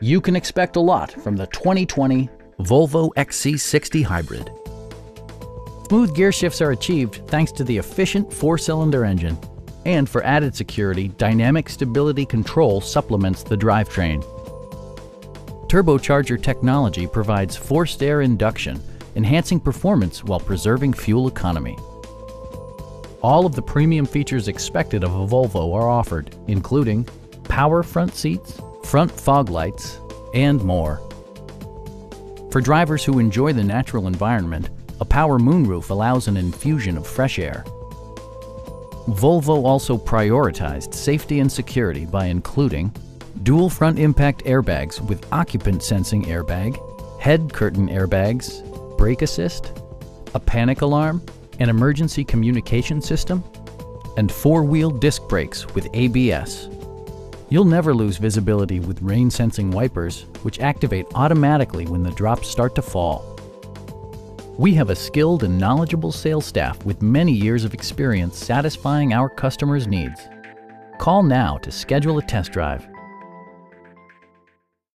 You can expect a lot from the 2020 Volvo XC60 Hybrid. Smooth gear shifts are achieved thanks to the efficient four-cylinder engine. And for added security, Dynamic Stability Control supplements the drivetrain. Turbocharger technology provides forced air induction, enhancing performance while preserving fuel economy. All of the premium features expected of a Volvo are offered, including power front seats, front fog lights, and more. For drivers who enjoy the natural environment, a power moonroof allows an infusion of fresh air. Volvo also prioritized safety and security by including dual front impact airbags with occupant sensing airbag, head curtain airbags, brake assist, a panic alarm, an emergency communication system, and four-wheel disc brakes with ABS. You'll never lose visibility with rain-sensing wipers, which activate automatically when the drops start to fall. We have a skilled and knowledgeable sales staff with many years of experience satisfying our customers' needs. Call now to schedule a test drive